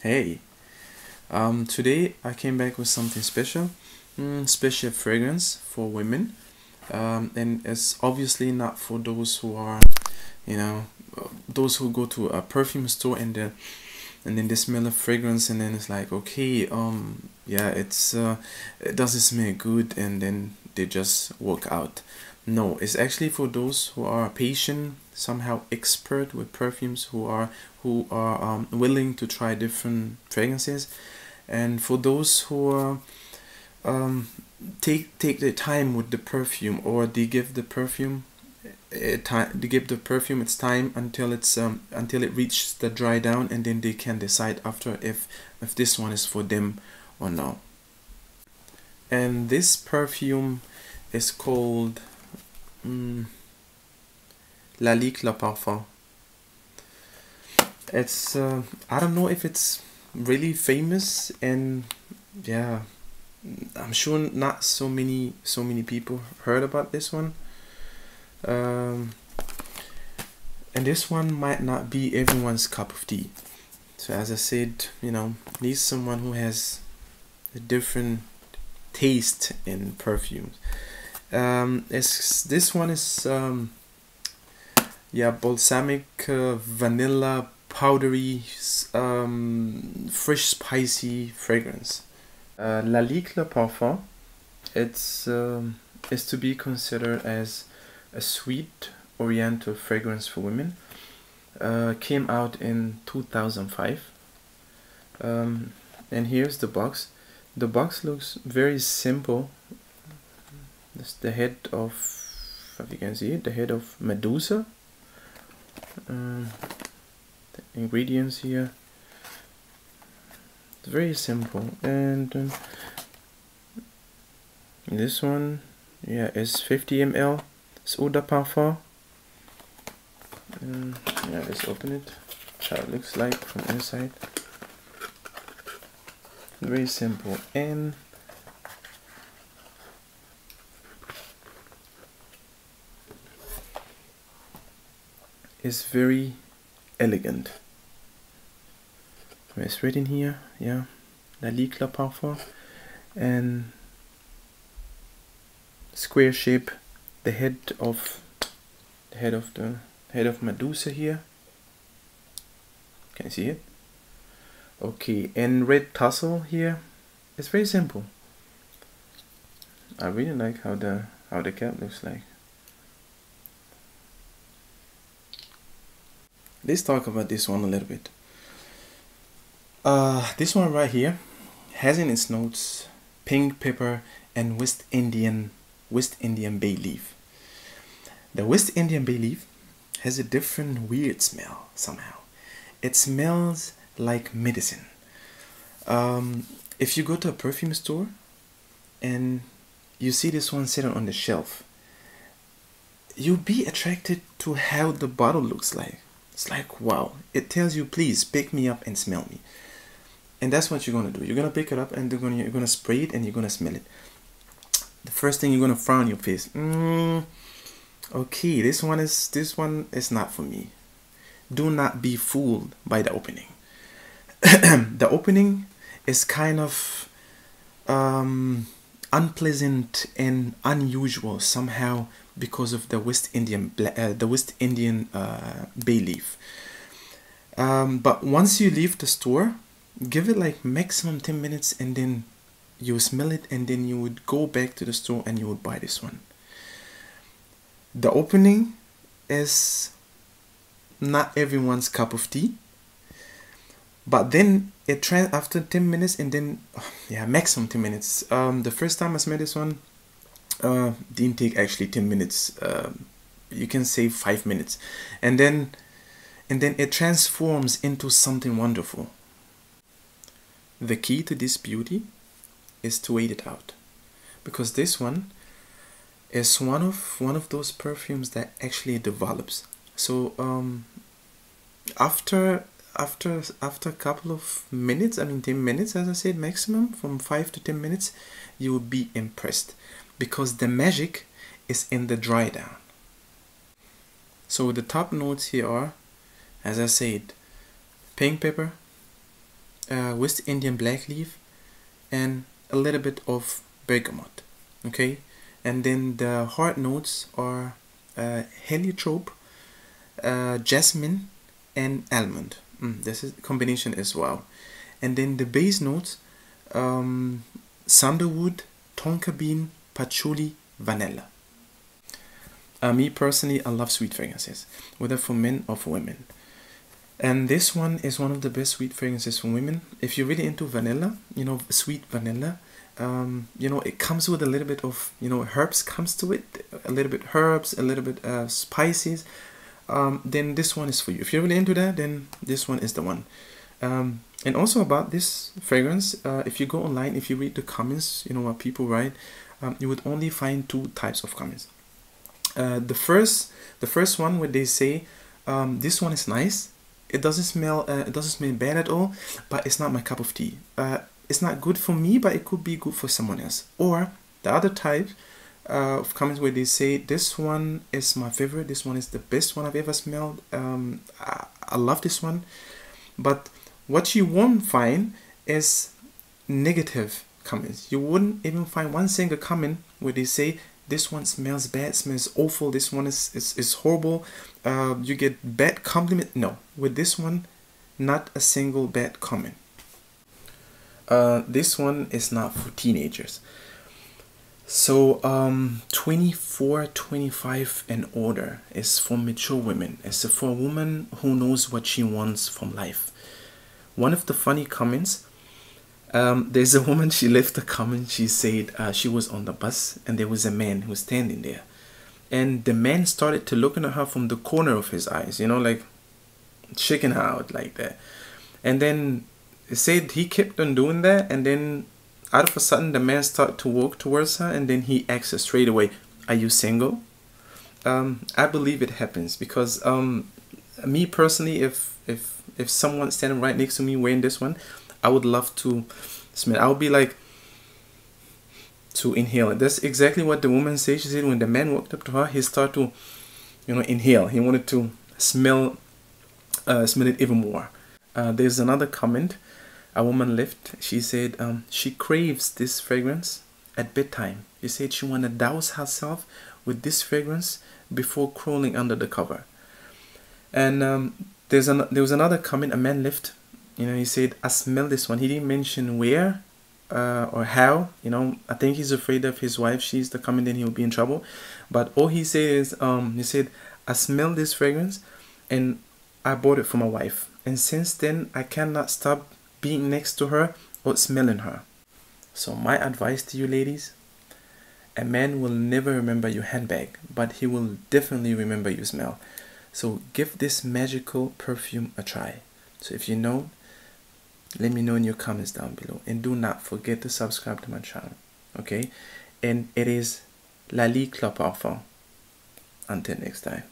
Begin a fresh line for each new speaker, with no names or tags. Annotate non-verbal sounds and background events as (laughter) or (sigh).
Hey, um, today I came back with something special, mm, special fragrance for women, um, and it's obviously not for those who are, you know, those who go to a perfume store and the, and then they smell a fragrance and then it's like okay, um, yeah, it's uh, it doesn't smell good and then they just walk out. No, it's actually for those who are patient, somehow expert with perfumes, who are who are um, willing to try different fragrances, and for those who are um, take take the time with the perfume, or they give the perfume a time they give the perfume its time until it's um until it reaches the dry down, and then they can decide after if if this one is for them or no. And this perfume is called Mm. Lalique Le Parfum. It's uh, I don't know if it's really famous and yeah, I'm sure not so many so many people heard about this one. Um, and this one might not be everyone's cup of tea. So as I said, you know, needs someone who has a different taste in perfumes. Um, it's, this one is um, yeah balsamic uh, vanilla powdery um, fresh spicy fragrance. Uh, Lalique Le Parfum. It's um, is to be considered as a sweet oriental fragrance for women. Uh, came out in 2005. Um, and here's the box. The box looks very simple this the head of, if you can see it, the head of Medusa. Um, the ingredients here. It's very simple. And um, this one, yeah, is 50 ml. It's Eau de Parfum. Um, yeah, let's open it. How it looks like from inside. Very simple. And is very elegant. It's written here, yeah, Lalique Le Parfum, and square shape, the head of the head of the head of Medusa here. Can you see it? Okay, and red tassel here. It's very simple. I really like how the how the cap looks like. Let's talk about this one a little bit. Uh, this one right here has in its notes pink pepper and West Indian West Indian bay leaf. The West Indian bay leaf has a different weird smell somehow. It smells like medicine. Um, if you go to a perfume store and you see this one sitting on the shelf, you'll be attracted to how the bottle looks like. It's like, wow. It tells you, please pick me up and smell me. And that's what you're gonna do. You're gonna pick it up and you're gonna you're gonna spray it and you're gonna smell it. The first thing you're gonna frown your face. Mm, okay, this one is this one is not for me. Do not be fooled by the opening. (coughs) the opening is kind of um, unpleasant and unusual somehow because of the West Indian uh, the West Indian uh, bay leaf. Um, but once you leave the store, give it like maximum 10 minutes and then you smell it and then you would go back to the store and you would buy this one. The opening is not everyone's cup of tea. But then it after 10 minutes and then (sighs) yeah maximum 10 minutes. Um, the first time I smelled this one uh, didn't take actually 10 minutes um, you can say five minutes. And then and then it transforms into something wonderful. The key to this beauty is to wait it out. Because this one is one of one of those perfumes that actually develops. So um after after after a couple of minutes i mean 10 minutes as i said maximum from 5 to 10 minutes you will be impressed because the magic is in the dry down. So the top notes here are, as I said, pink pepper, uh, West Indian black leaf, and a little bit of bergamot. Okay, and then the heart notes are uh, heliotrope, uh, jasmine, and almond. Mm, this is combination as well. And then the base notes, um, sandalwood, tonka bean, patchouli, vanilla. Uh, me personally, I love sweet fragrances, whether for men or for women. And this one is one of the best sweet fragrances for women. If you're really into vanilla, you know, sweet vanilla, um, you know, it comes with a little bit of, you know, herbs comes to it, a little bit herbs, a little bit uh, spices. Um, then this one is for you. If you're really into that, then this one is the one. Um, and also about this fragrance, uh, if you go online, if you read the comments, you know what people write, um, you would only find two types of comments. Uh, the first, the first one where they say, um, this one is nice. It doesn't smell, uh, it doesn't smell bad at all, but it's not my cup of tea. Uh, it's not good for me, but it could be good for someone else. Or the other type uh, of comments where they say this one is my favorite. This one is the best one I've ever smelled. Um, I, I love this one, but what you won't find is negative comments. You wouldn't even find one single comment where they say this one smells bad, smells awful, this one is, is, is horrible, uh, you get bad compliment. No, with this one, not a single bad comment. Uh, this one is not for teenagers. So um, 24, 25 and older is for mature women. It's for a woman who knows what she wants from life one of the funny comments um, there's a woman she left a comment she said uh, she was on the bus and there was a man who was standing there. And the man started to looking at her from the corner of his eyes you know like shaking her out like that. And then said he kept on doing that and then out of a sudden the man started to walk towards her and then he asked her straight away are you single? Um, i believe it happens because um, me personally if if if someone standing right next to me wearing this one, I would love to smell. I would be like to inhale it. That's exactly what the woman said. She said when the man walked up to her, he started to, you know, inhale. He wanted to smell, uh, smell it even more. Uh, there's another comment. A woman left. She said um, she craves this fragrance at bedtime. She said she want to douse herself with this fragrance before crawling under the cover. And um, there's an there was another comment a man left. You know, he said, "I smell this one." He didn't mention where uh, or how. You know, I think he's afraid of his wife. She's the comment, then he'll be in trouble. But all he said is, um, he said, "I smell this fragrance, and I bought it for my wife. And since then, I cannot stop being next to her or smelling her." So my advice to you, ladies: a man will never remember your handbag, but he will definitely remember your smell. So give this magical perfume a try. So if you know, let me know in your comments down below. And do not forget to subscribe to my channel. Okay? And it is Lalique Le Parfum. Until next time.